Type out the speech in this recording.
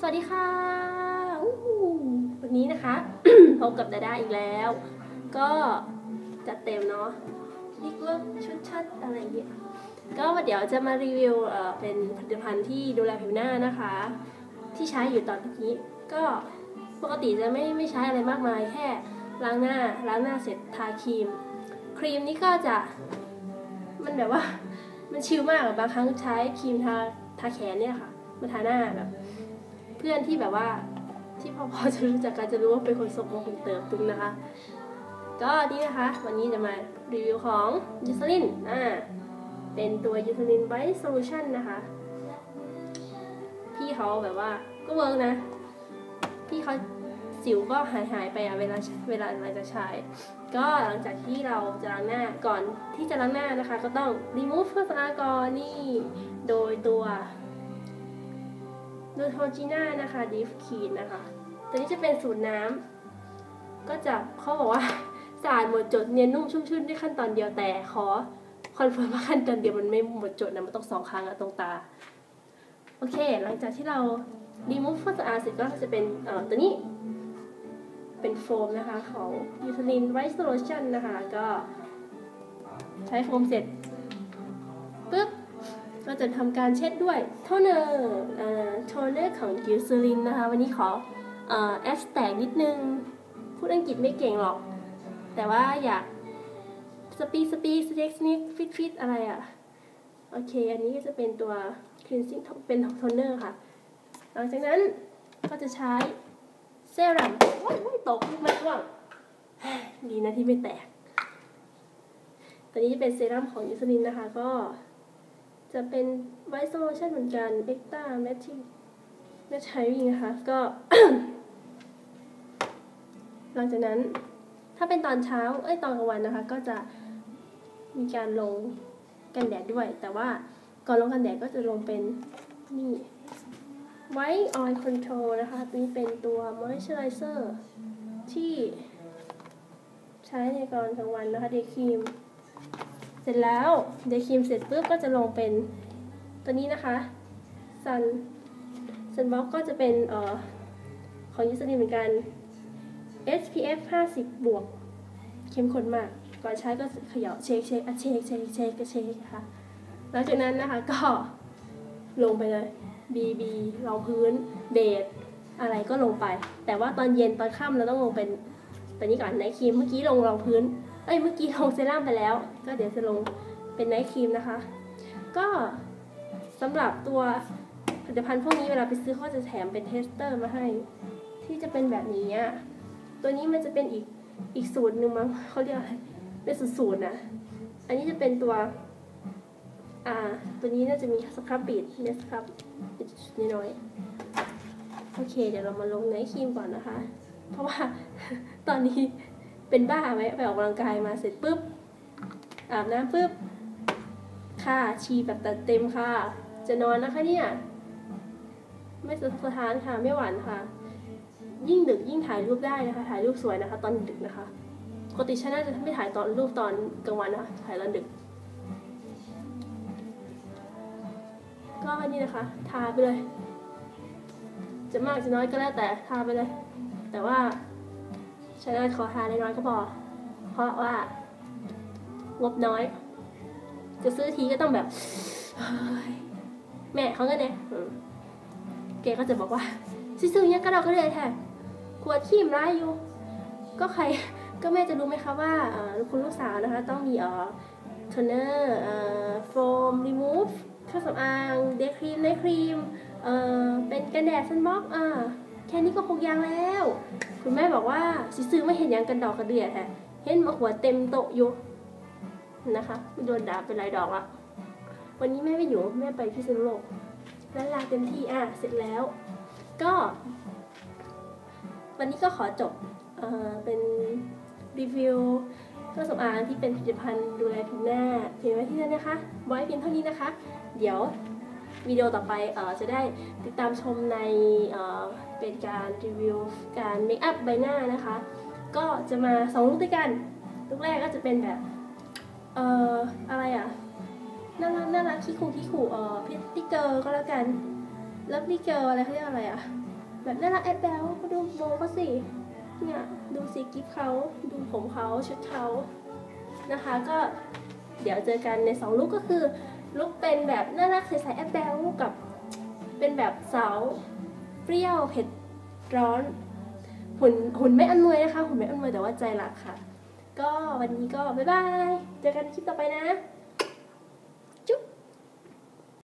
สวัสดีค่ะวันนี้นะคะ พบกับดาดาอีกแล้ว ก็จัดเต็มเนาะนี่ก็ชุดชัดอะไรอย่างเงี้ยก็เดี๋ยวจะมารีวิวเป็นผลิตภัณฑ์ที่ดูแลผิวหน้านะคะ ที่ใช้อยู่ตอนนี้ ก็ปกติจะไม่ไม่ใช้อะไรมากมายแค่ล้างหน้าล้างหน้าเสร็จทาครีม ครีมนี้ก็จะมันแบบว่ามันชิลมากอะบางครั้งใช้ครีมทาทาแขนเนี่ยค่ะมาทาหน้าแบบ เพื่อนที่แบบว่า ที่พอพอจะรู้จักกันจะรู้ว่าเป็นคนสมองคนเติมตุ้งนะคะ ก็นี่นะคะ วันนี้จะมารีวิวของยูซลินอ่าเป็นตัวยูซลินไ i ท์โซลูชันนะคะ พี่เขาแบบว่าก็ work นะ พี่เขาสิวก็หายหายไปอะเวลาเวลาเราจะใช้ ก็หลังจากที่เราจะล้างหน้าก่อนที่จะล้างหน้านะคะ ก็ต้อง remove เครื่องสำอางก่อนนี่ โดยตัว โดย Neutrogena นะคะ Deep Clean นะคะ ตัวนี้จะเป็นสูตรน้ำก็จะเขาบอกว่าสะอาดหมดจดเนียนนุ่มชุ่มชื่นด้วยขั้นตอนเดียวแต่ขอ confirm ว่าขั้นตอนเดียวมันไม่หมดจดนะมันต้องสองครั้งอะตรงตา โอเค หลังจากที่เราดีมูฟความสะอาดเสร็จก็จะเป็นเอ่อตัวนี้ เป็นโฟมนะคะของยูท l ลินไรซ์โซลูชันนะคะ ก็ใช้โฟมเสร็จปุ๊บ ก็จะทำการเช็ดด้วย toner toner ของ Eucerin นะคะ วันนี้ขอแอสแตกนิดนึง พูดอังกฤษไม่เก่งหรอก แต่ว่าอยาก speak speak snake snake fish fish อะไรอะ่ะ โอเค อันนี้ก็จะเป็นตัว cleansing เป็นโทนเนอร์ค่ะ หลังจากนั้นก็จะใช้เซรั่มโอ้ยตกลูกแม่ร่วงดีนะที่ไม่แตก ตัวนี้จะเป็นเซรั่มของ Eucerin นะคะก็ จะเป็น White Solution เหมือนกันเอ็กต้าแมทที่แมทไฮวิ่งนะคะ ก็ หลังจากนั้นถ้าเป็นตอนเช้า เอ้ย ตอนกลางวันนะคะ ก็จะมีการลงกันแดดด้วย แต่ว่าก่อนลงกันแดดก็จะลงเป็นนี่ White Oil Control นะคะตัวนี้เป็นตัว Moisturizer ที่ใช้ในก่อนกลางวันนะคะเดย์ครีม สร็จแล้วเดย์ครีมเสร็จปุ๊บก็จะลงเป็นตัวนี้นะคะ Sun Sun Box ก็จะเป็นเอ่อของยูสนีเหมือนกัน SPF 50 บวก เข้มข้นมาก ก่อนใช้ก็เขย่า shake shake อะ shake shake shake ก็ shake ค่ะหลังจากนั้นนะคะก็ลงไปเลย BB รองพื้น base อะไรก็ลงไป แต่ว่าตอนเย็นตอนค่ำเราต้องลงเป็นตัวนี้ก่อน night cream เมื่อกี้ลงรองพื้น เอ้ยเมื่อกี้ลงเซรั่มไปแล้ว ก็เดี๋ยวจะลงเป็น night cream นะคะ ก็สำหรับตัวผลิตภัณฑ์พวกนี้เวลาไปซื้อเขาจะแถมเป็น tester มาให้ ที่จะเป็นแบบนี้ตัวนี้มันจะเป็นอีกอีกสูตรหนึ่งมั้งเขาเรียกอะไรเป็นสูตรสูตรนะอันนี้จะเป็นตัวอ่าตัวนี้น่าจะมีสครับปิดเนสครับนิดน้อยโอเค เดี๋ยวเรามาลงไนท์ครีมก่อนนะคะ เพราะว่าตอนนี้ เป็นบ้าไหมไปออกกำลังกายมาเสร็จปุ๊บอาบน้ำปุ๊บค่ะชีแบบตัดเต็มค่ะ จะนอนนะคะเนี่ย ไม่สะท้านค่ะไม่หวานค่ะ ยิ่งดึกยิ่งถ่ายรูปได้นะคะ ถ่ายรูปสวยนะคะ ตอนดึกนะคะปกติฉันน่าจะไม่ถ่ายตอนรูปตอนกลางวันนะคะถ่ายตอนดึก ก็นี่นะคะ ทาไปเลย จะมากจะน้อยก็แล้วแต่ทาไปเลย แต่ว่า ฉันน่าขอทานน้อยๆก็พอ เพราะว่างบน้อย จะซื้อทีก็ต้องแบบ แม่เขาก็เนี่ยแกก็จะบอกว่าซื้อๆเนี้ยก็เราก็เลยแทนขวดขี้มร้ายอยู่ ก็ใครก็แม่จะรู้ไหมคะว่าคุณลูกสาวนะคะ ต้องมีอ่อโทนเนอร์โฟมรีมูฟเครื่องสำอาง day cream night cream เอ่อเป็นกันแดด sunblock อ่า แค่นี้ก็หกอย่างแล้ว คุณแม่บอกว่าสิซื้อไม่เห็นยังกันดอกกระเดียดแฮะเห็นมาหัวเต็มโต๊ะอยู่นะคะโดนด่าเป็นไรดอกละวันนี้แม่ไม่อยู่แม่ไปพิษณุโลกแล้วลาเต็มที่อะเสร็จแล้ว ก็ วันนี้ก็ขอจบเอ่อเป็นรีวิวเครื่องสำอางที่เป็นผลิตภัณฑ์ดูแลผิวหน้าเพียงไว้ที่นั่นนะคะไว้เพียงเท่านี้นะคะ เดี๋ยว วิดีโอต่อไปเอ่อจะได้ติดตามชมในเอ่อเป็นการรีวิวการ makeup ใบหน้านะคะ ก็จะมาสอง look ด้วยกัน look แรกก็จะเป็นแบบเอ่ออะไรอะน่ารักน่ารักขี้ขู่ขี้ขู่เอ่อ pretty girl ก็แล้วกัน lovely girl อะไรเขาเรียกอะไรอะแบบน่ารักแอ๊บแบ๊วก็ดูโบเขาสิเนี่ยดูสิกิ๊บเขาดูผมเขาชุดเขานะคะ ก็เดี๋ยวเจอกันในสอง look ก็คือ ลุกเป็นแบบน่ารักใสๆแอบแบลกับ เป็นแบบสาวเปรี้ยวเผ็ดร้อนหุ่นหุ่นไม่อันวยนะคะหุ่นไม่อันวยแต่ว่าใจรักค่ะ ก็วันนี้ก็บ๊ายบาย เจอกันคลิปต่อไปนะ